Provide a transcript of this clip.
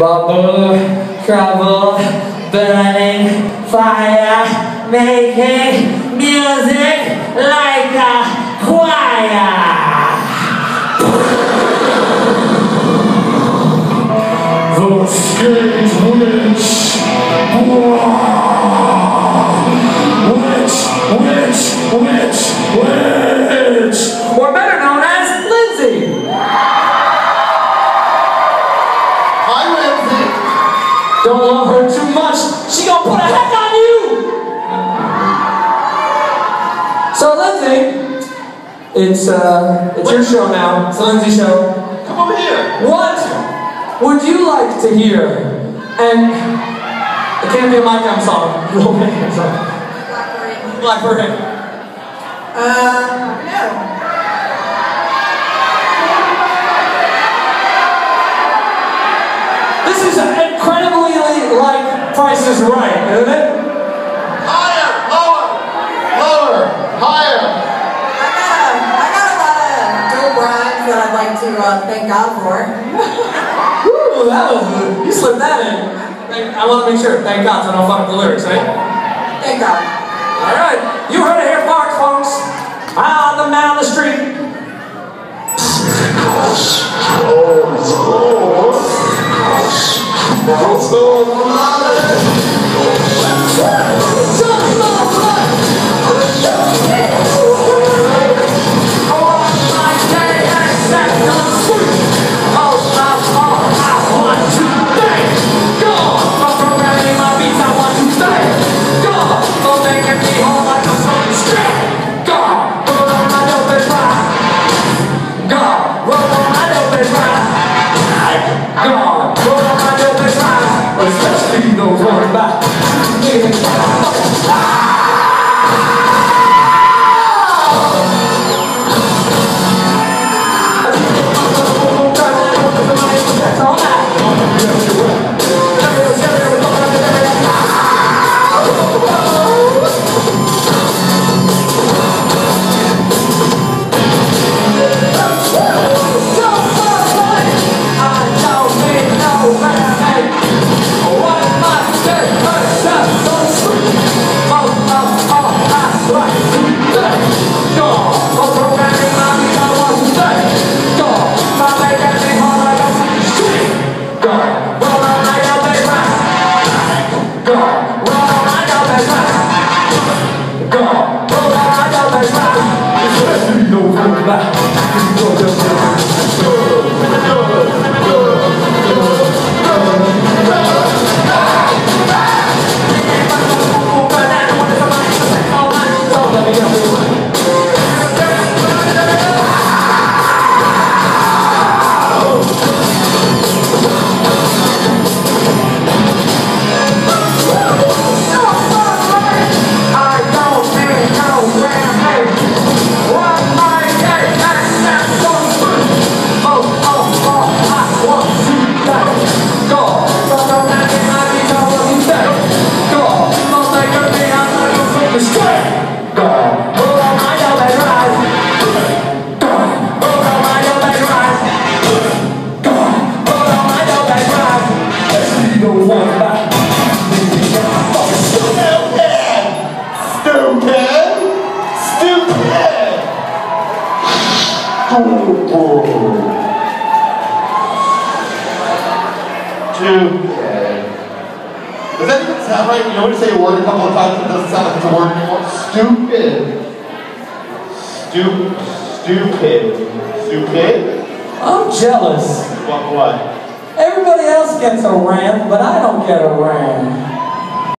Bubble, trouble, burning, fire, making music like a choir. The stage witch. Witch, witch, witch, witch. Don't love her too much. She gonna put a heck on you. So Lindsey, it's uh, it's your show now. It's the Lindsey show. Come over here. What would you like to hear? And it can't be a My Chem song. Real band song. Blackbird. Uh, no. This is incredibly like Price is Right, isn't it? Higher, lower, lower, higher. I got a, I got a lot of dope rhymes that I'd like to uh, thank God for. Woo, that was you slipped that in. I want to make sure. Thank God, so I don't fuck up the lyrics, right? Thank God. All right, you heard it here, Fox, folks. Out the man on the street. God, Does that even sound right? You know when you say a word a couple of times, it doesn't sound like it's a word anymore? Stupid. Stupid. Stupid. Stupid? I'm jealous. What? What? Everybody else gets a rant, but I don't get a rant.